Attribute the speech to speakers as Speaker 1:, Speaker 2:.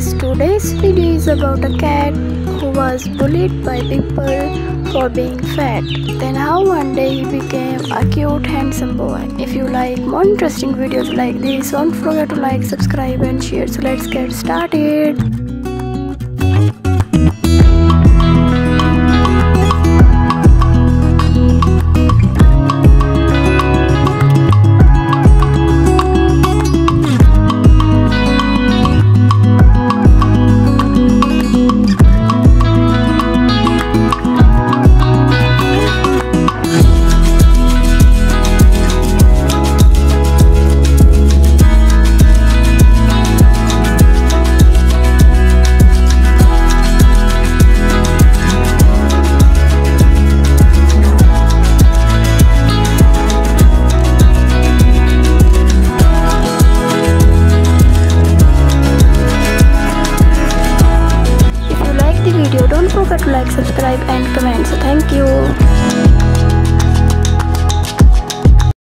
Speaker 1: guys, today's video is about a cat who was bullied by people for being fat. Then how one day he became a cute handsome boy. If you like more interesting videos like this, don't forget to like, subscribe and share. So let's get started. Don't forget to like, subscribe and comment. So thank you.